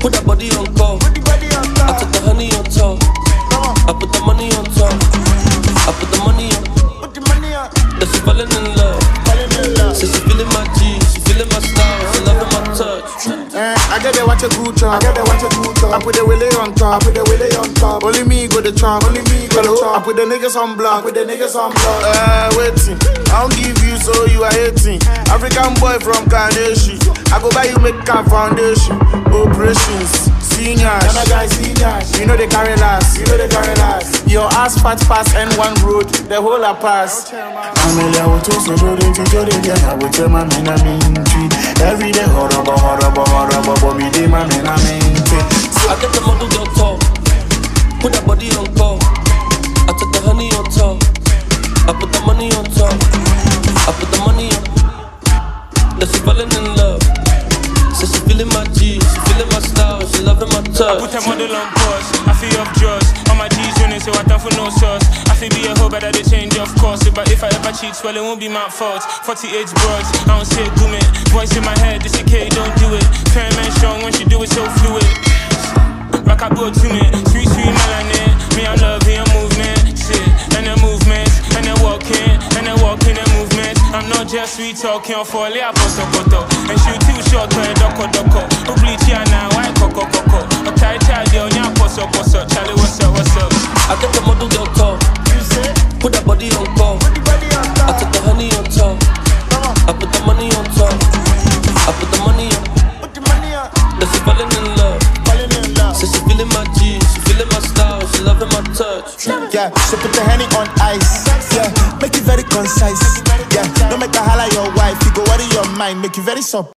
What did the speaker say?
Put that body on call. I took the honey on top. I put the money on top. I put the money on. That she falling in love. Say she feeling my G, she feeling my style, she loving my touch. Eh, I get the watch a good chop. I get the watch a good chop. I put the willy on top. I put the willy on top. Only me go the chop. Only me go the chop. I put the niggas on block. I put the niggas on block. Uh, waiting. I don't give you so you are hating. African boy from Carnation. I go buy you make a foundation. Operations. Seniors. You know they carry last. You know they carry last. Your ass fat pass N1 road. The whole a pass. Amelia will to so do it to do. I will tell my man I'm in Every day horrible, horrible, horrible. But me day my man I'm in I get the model girl talk. Put that body on call. I took the honey on top. I put the money on top. I put the money on. That she falling in love. Say she feeling my G, feeling my style, she loving my touch. Put a model on pause, I feel off drugs. All my G's running, so I done for no sauce. I feel be a hoe, but I did change of course. But if I ever cheat, well, it won't be my fault. 40 age broads, I don't it do it. Voice in my head, this okay, don't do it. Fair man strong when she do it so fluid. Rock I go to me, sweet, sweet melanin. Me, I love your movement, shit. And the movements, and the walking, and the walking, and movements. I'm not just sweet talking, I'm falling up on. And shoot too short, yo, nya poso poso. Charlie, what's up, what's up? I get the model girl talk. Put that body on call. I took the honey on top. Uh-huh. I put the money on top. I put the money on. Put the money on. That she falling in love. Say she feeling my G, she feeling my style, she loving my touch. Yeah, so put the honey on ice. Yeah, make it very concise. Yeah, don't make a holla your wife. You go worry your mind, make it very soft.